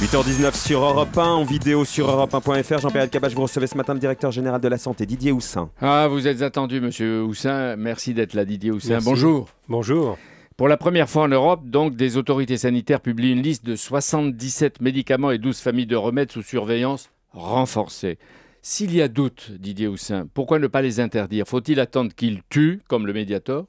8h19 sur Europe 1, en vidéo sur europe1.fr. Jean-Pierre Cabache, vous recevez ce matin le directeur général de la santé, Didier Houssin. Ah, vous êtes attendu, monsieur Houssin. Merci d'être là, Didier Houssin. Merci. Bonjour. Bonjour. Pour la première fois en Europe, donc, des autorités sanitaires publient une liste de 77 médicaments et 12 familles de remèdes sous surveillance renforcée. S'il y a doute, Didier Houssin, pourquoi ne pas les interdire? Faut-il attendre qu'ils tuent, comme le Mediator?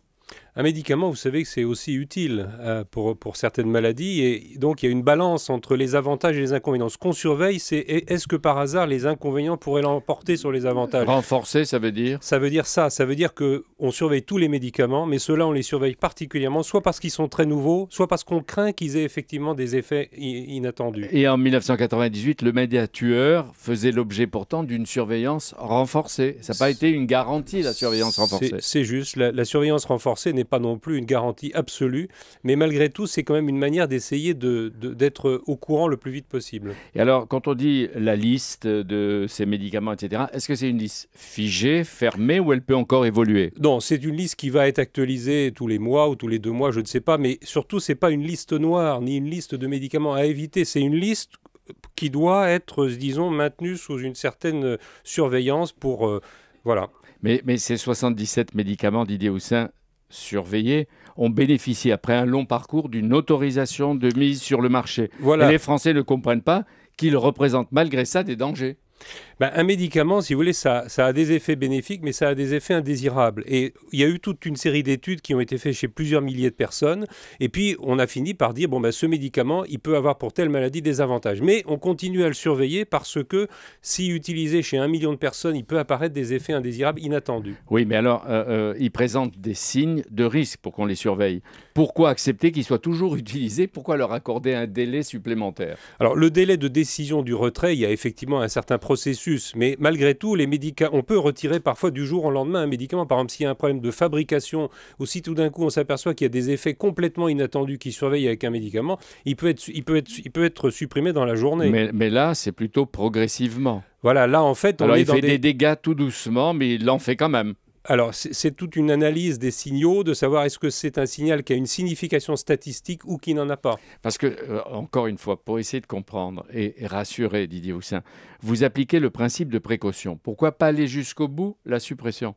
Un médicament, vous savez que c'est aussi utile euh, pour, pour certaines maladies et donc il y a une balance entre les avantages et les inconvénients. Ce qu'on surveille, c'est est-ce que par hasard les inconvénients pourraient l'emporter sur les avantages? Renforcé, ça veut dire? Ça veut dire ça, ça veut dire que on surveille tous les médicaments, mais ceux-là on les surveille particulièrement, soit parce qu'ils sont très nouveaux, soit parce qu'on craint qu'ils aient effectivement des effets inattendus. Et en 1998, le Mediatueur faisait l'objet pourtant d'une surveillance renforcée. Ça n'a pas été une garantie, la surveillance renforcée. C'est- C'est juste, la, la surveillance renforcée n'est pas non plus une garantie absolue, mais malgré tout, c'est quand même une manière d'essayer de- de- d'être au courant le plus vite possible. Et alors, quand on dit la liste de ces médicaments, etc., est-ce que c'est une liste figée, fermée, ou elle peut encore évoluer? Non, c'est une liste qui va être actualisée tous les mois ou tous les deux mois, je ne sais pas, mais surtout, c'est pas une liste noire ni une liste de médicaments à éviter, c'est une liste qui doit être, disons, maintenue sous une certaine surveillance pour... euh, voilà. mais, mais ces 77 médicaments, Didier Houssin, surveillés, ont bénéficié, après un long parcours, d'une autorisation de mise sur le marché. Voilà. Et les Français ne comprennent pas qu'ils représentent malgré ça des dangers. Ben, un médicament, si vous voulez, ça, ça a des effets bénéfiques, mais ça a des effets indésirables. Et il y a eu toute une série d'études qui ont été faites chez plusieurs milliers de personnes. Et puis, on a fini par dire, bon, ben, ce médicament, il peut avoir pour telle maladie des avantages. Mais on continue à le surveiller parce que si utilisé chez un million de personnes, il peut apparaître des effets indésirables inattendus. Oui, mais alors, euh, euh, ils présentent des signes de risque pour qu'on les surveille. Pourquoi accepter qu'ils soient toujours utilisés Pourquoi leur accorder un délai supplémentaire? Alors, le délai de décision du retrait, il y a effectivement un certain processus, mais malgré tout, les médicaments, on peut retirer parfois du jour au lendemain un médicament. Par exemple, s'il y a un problème de fabrication, ou si tout d'un coup on s'aperçoit qu'il y a des effets complètement inattendus qui surveillent avec un médicament, il peut être, il peut être, il peut être supprimé dans la journée. mais, mais là, c'est plutôt progressivement. Voilà, là en fait, on Alors, est il dans fait des... des dégâts tout doucement, mais il l'en fait quand même. Alors, c'est toute une analyse des signaux, de savoir est-ce que c'est un signal qui a une signification statistique ou qui n'en a pas. Parce que, euh, encore une fois, pour essayer de comprendre et, et rassurer Didier Houssin, vous appliquez le principe de précaution. Pourquoi pas aller jusqu'au bout la suppression?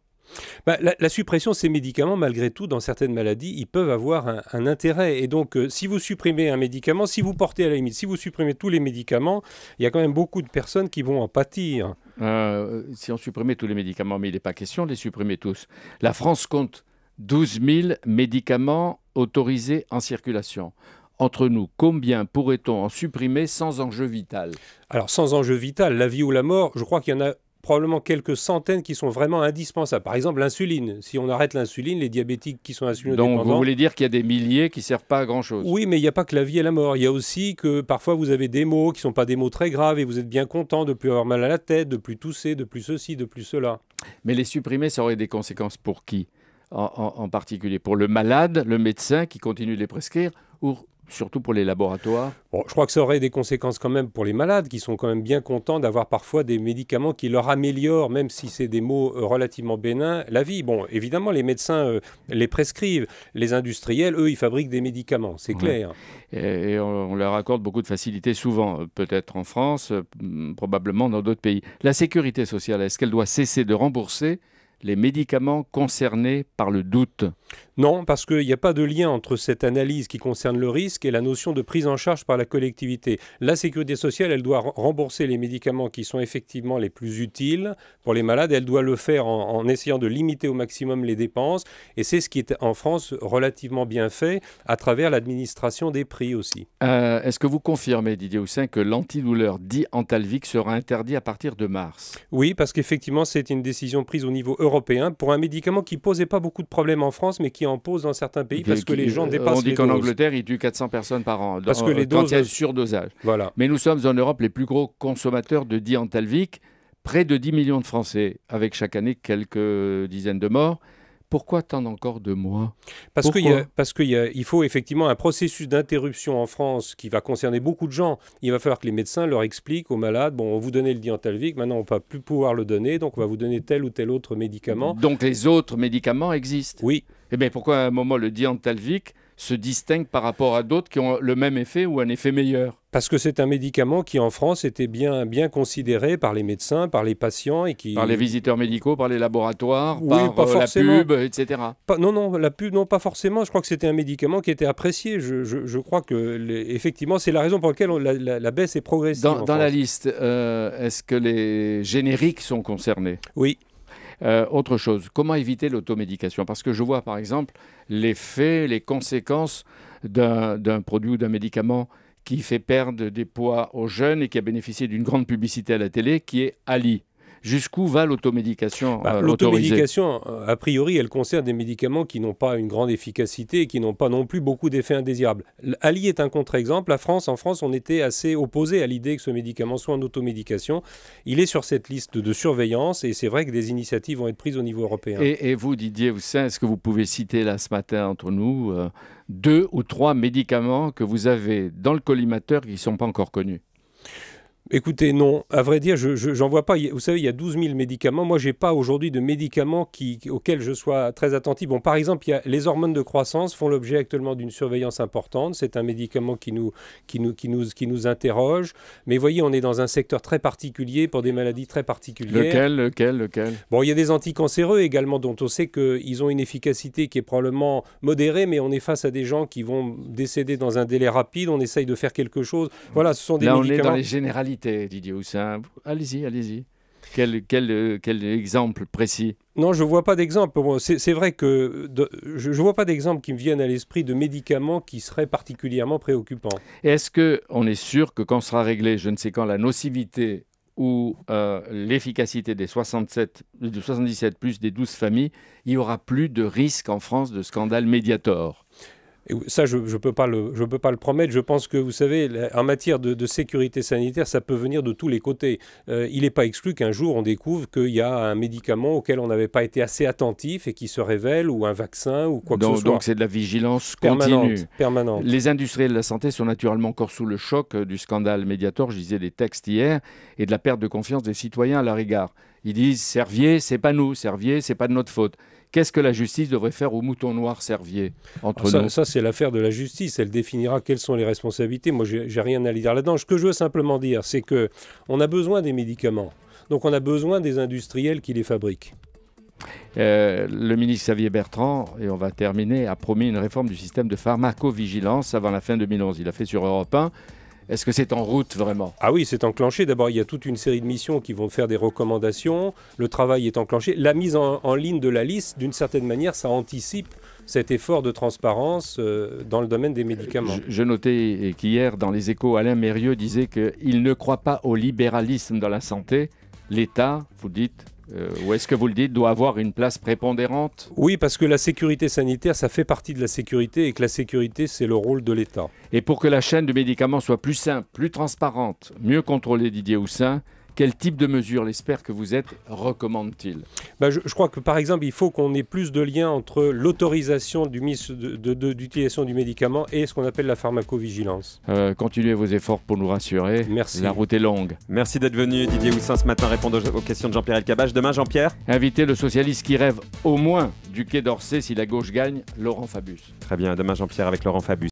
Bah, la, la suppression ces médicaments, malgré tout, dans certaines maladies, ils peuvent avoir un, un intérêt. Et donc, euh, si vous supprimez un médicament, si vous portez à la limite, si vous supprimez tous les médicaments, il y a quand même beaucoup de personnes qui vont en pâtir. Euh, Si on supprimait tous les médicaments, mais il n'est pas question de les supprimer tous. La France compte 12 000 médicaments autorisés en circulation. Entre nous, combien pourrait-on en supprimer sans enjeu vital? Alors, sans enjeu vital, la vie ou la mort, je crois qu'il y en a probablement quelques centaines qui sont vraiment indispensables. Par exemple, l'insuline. Si on arrête l'insuline, les diabétiques qui sont Donc, insulinodépendants... vous voulez dire qu'il y a des milliers qui ne servent pas à grand-chose Oui, mais il n'y a pas que la vie et la mort. Il y a aussi que parfois vous avez des mots qui ne sont pas des mots très graves et vous êtes bien content de plus avoir mal à la tête, de plus tousser, de plus ceci, de plus cela. Mais les supprimer, ça aurait des conséquences pour qui? En, en- en particulier Pour le malade, le médecin qui continue de les prescrire ou surtout pour les laboratoires Bon, je crois que ça aurait des conséquences quand même pour les malades qui sont quand même bien contents d'avoir parfois des médicaments qui leur améliorent, même si c'est des mots euh, relativement bénins, la vie. Bon, évidemment, les médecins euh, les prescrivent. Les industriels, eux, ils fabriquent des médicaments, c'est Ouais. clair. et, et on, on leur accorde beaucoup de facilités souvent, euh, peut-être en France, euh, probablement dans d'autres pays. La sécurité sociale, est-ce qu'elle doit cesser de rembourser les médicaments concernés par le doute Non, parce qu'il n'y a pas de lien entre cette analyse qui concerne le risque et la notion de prise en charge par la collectivité. La sécurité sociale, elle doit rembourser les médicaments qui sont effectivement les plus utiles pour les malades. Elle doit le faire en, en essayant de limiter au maximum les dépenses. Et c'est ce qui est en France relativement bien fait à travers l'administration des prix aussi. Euh, Est-ce que vous confirmez, Didier Houssin, que l'antidouleur dit Antalvic sera interdit à partir de mars? Oui, parce qu'effectivement, c'est une décision prise au niveau européen pour un médicament qui posait pas beaucoup de problèmes en France, mais qui en pose dans certains pays parce que les gens euh, dépassent On dit qu'en doses. Angleterre, il tue 400 personnes par an. Parce que les quand il y a doses- surdosage. Voilà. Mais nous sommes en Europe les plus gros consommateurs de diantalvic, près de 10 millions de Français, avec chaque année quelques dizaines de morts. Pourquoi tant encore de mois Parce qu'il faut effectivement un processus d'interruption en France qui va concerner beaucoup de gens. Il va falloir que les médecins leur expliquent aux malades, bon, on vous donnait le diantalvic, maintenant on ne va plus pouvoir le donner, donc on va vous donner tel ou tel autre médicament. Donc les autres médicaments existent? Oui, Eh bien pourquoi à un moment le diantalvic se distingue par rapport à d'autres qui ont le même effet ou un effet meilleur parce que c'est un médicament qui en France était bien, bien considéré par les médecins, par les patients et qui... Par les visiteurs médicaux, par les laboratoires, par pas euh, la pub, etc. non, non, la pub, non, pas forcément. Je crois que c'était un médicament qui était apprécié. Je, je, crois que, effectivement, c'est la raison pour laquelle la, baisse est progressive. Dans, dans la liste, euh, est-ce que les génériques sont concernés? Oui. Euh, autre chose, comment éviter l'automédication? Parce que je vois par exemple l'effet, les conséquences d'un produit ou d'un médicament qui fait perdre des poids aux jeunes et qui a bénéficié d'une grande publicité à la télé, qui est Ali. Jusqu'où va l'automédication bah, euh, L'automédication, euh, a priori, elle concerne des médicaments qui n'ont pas une grande efficacité et qui n'ont pas non plus beaucoup d'effets indésirables. Ali est un contre-exemple. La France, en France, on était assez opposé à l'idée que ce médicament soit en automédication. Il est sur cette liste de surveillance et c'est vrai que des initiatives vont être prises au niveau européen. Et, vous, Didier vous est-ce que vous pouvez citer là ce matin entre nous euh, deux ou trois médicaments que vous avez dans le collimateur qui ne sont pas encore connus? Écoutez, non. À vrai dire, je n'en vois pas. Vous savez, il y a 12 000 médicaments. Moi, je n'ai pas aujourd'hui de médicaments qui, auxquels je sois très attentif. Bon, par exemple, il y a les hormones de croissance font l'objet actuellement d'une surveillance importante. C'est un médicament qui nous, qui, nous, qui, nous, qui nous interroge. Mais voyez, on est dans un secteur très particulier pour des maladies très particulières. Lequel, lequel, lequel? Bon, il y a des anticancéreux également dont on sait qu'ils ont une efficacité qui est probablement modérée, mais on est face à des gens qui vont décéder dans un délai rapide. On essaye de faire quelque chose. Voilà, ce sont des Là, médicaments. on est dans les généralités. Didier Houssin. Allez-y, allez-y. Quel, quel, quel, exemple précis? Non, je ne vois pas d'exemple. c'est vrai que je ne vois pas d'exemple qui me viennent à l'esprit de médicaments qui seraient particulièrement préoccupants. Est-ce qu'on est sûr que quand sera réglé, je ne sais quand, la nocivité ou euh, l'efficacité des 67, de 77 plus des 12 familles, il n'y aura plus de risque en France de scandale Mediator? Ça, je ne peux, pas le, je peux pas le promettre. Je pense que, vous savez, en matière de, sécurité sanitaire, ça peut venir de tous les côtés. Euh, il n'est pas exclu qu'un jour, on découvre qu'il y a un médicament auquel on n'avait pas été assez attentif et qui se révèle, ou un vaccin, ou quoi que ce soit. Donc c'est de la vigilance continue. Permanente, Les industriels de la santé sont naturellement encore sous le choc euh, du scandale Mediator. Je disais des textes hier, et de la perte de confiance des citoyens à leur égard. Ils disent Servier, c'est pas nous, Servier, c'est pas de notre faute. Qu'est-ce que la justice devrait faire au mouton noir Servier entre ça, nous? Ça, c'est l'affaire de la justice. Elle définira quelles sont les responsabilités. Moi, j'ai rien à dire là-dedans. Ce que je veux simplement dire, c'est que on a besoin des médicaments. Donc, on a besoin des industriels qui les fabriquent. Euh, le ministre Xavier Bertrand, et on va terminer, a promis une réforme du système de pharmacovigilance avant la fin 2011. Il a fait sur Europe 1. Est-ce que c'est en route vraiment? Ah oui, c'est enclenché. D'abord, il y a toute une série de missions qui vont faire des recommandations. Le travail est enclenché. La mise en, ligne de la liste, d'une certaine manière, ça anticipe cet effort de transparence euh, dans le domaine des médicaments. Je, je notais qu'hier, dans les échos, Alain Mérieux disait qu'il ne croit pas au libéralisme dans la santé. L'État, vous dites, euh, ou est-ce que vous le dites, doit avoir une place prépondérante Oui, parce que la sécurité sanitaire, ça fait partie de la sécurité et que la sécurité, c'est le rôle de l'État. Et pour que la chaîne de médicaments soit plus simple, plus transparente, mieux contrôlée, Didier Houssin, quel type de mesures l'expert que vous êtes recommande-t-il bah, je, crois que par exemple, il faut qu'on ait plus de liens entre l'autorisation d'utilisation du médicament et ce qu'on appelle la pharmacovigilance. Euh, continuez vos efforts pour nous rassurer. Merci. La route est longue. Merci d'être venu, Didier Houssin, ce matin, répondre aux questions de Jean-Pierre Elkabach. Demain, Jean-Pierre? Invitez le socialiste qui rêve au moins du Quai d'Orsay si la gauche gagne, Laurent Fabius. Très bien, demain, Jean-Pierre avec Laurent Fabius.